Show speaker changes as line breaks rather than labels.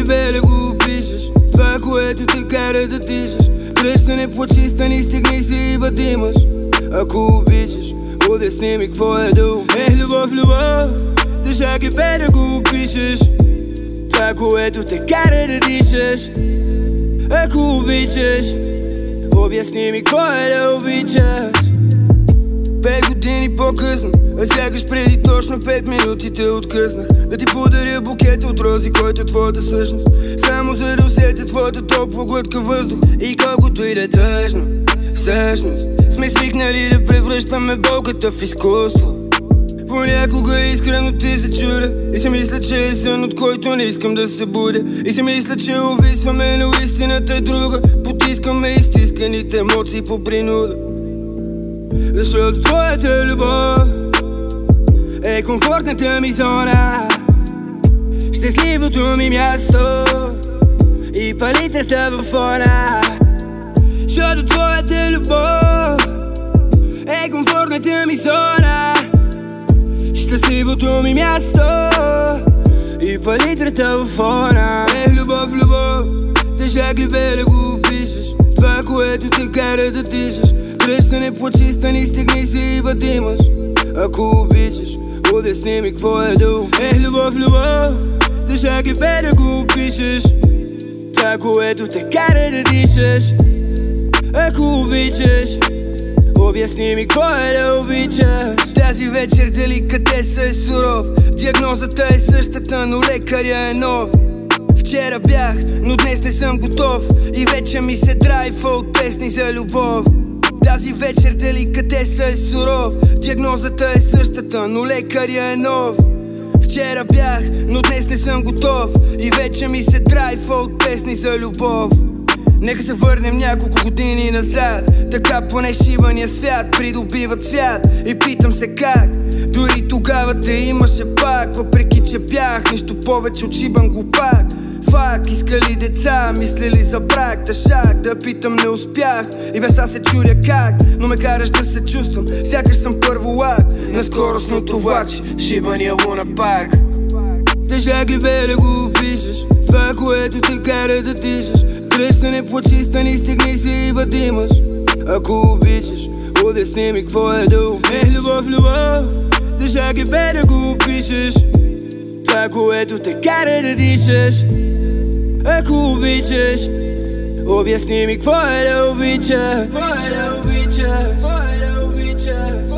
ли бе да го опишеш Това, което те кара да дишаш. Кръща не плачи, ни стигни си и бъдимаш Ако обичаш, обясни ми какво е да Ех, любов, любов. Тежак ли бе да го опишеш Това, което те кара да дишаш. Ако обичаш Обясни ми какво е да обичаш Пет години по-късно. А сякаш преди точно пет минути те откъснах. Да ти подаря букет от рози, който е твоята същност. Само за да усетя твоята топла глътка въздух И колкото и да е тъжно. Всъщност сме свикнали да превръщаме болката в изкуство. Понякога искрено ти се чудя И си мисля, че е сън, от който не искам да се будя И си мисля, че увисваме, но истината е друга. Потискаме изтисканите емоции по принуда Защото твоята любов Е комфортната ми зона Щастливото ми място И палитрата в фона Защото твоята любов Е комфортната ми зона Щастливото ми място И палитрата в фона Е любов, любов Тежак ли бе да го опишеш Това, което те кара да дишаш не плачи, стани, стигни си и бъдимаш Ако обичаш, обясни ми какво е да Е любов, любов Тежак ли бе да го опишеш. Това, което те кара да дишаш. Ако обичаш Обясни ми какво е да обичаш. Тази вечер деликатеса е суров. Диагнозата е същата, но лекаря е нов. Вчера бях, но днес не съм готов. И вече ми се драйва от песни за любов е суров. Диагнозата е същата, но лекаря е нов. Вчера бях, но днес не съм готов. И вече ми се драйва от песни за любов Нека се върнем няколко години назад. Така поне шибания свят придобива цвят. И питам се как Дори тогава те имаше пак. Въпреки че бях нищо повече от шибан глупак. Фак, искали деца, мислили за брак. Тъшак, да питам не успях. И без се чудя как Но ме караш да се чувствам. Сякаш съм първолак На скоростното влакче Шибания луна парк Тежак ли бе да го опишеш Това, което те кара да дишаш Кръща не плачи, стани, стигни си и бъдимаш Ако обичаш, обясни ми какво е да Е, любов, любов Тежак ли бе да го опишеш. Това, което те кара да дишаш. Ако обичаш Обясни ми какво е да обичаш? Какво е да обичаш? Какво е да обичаш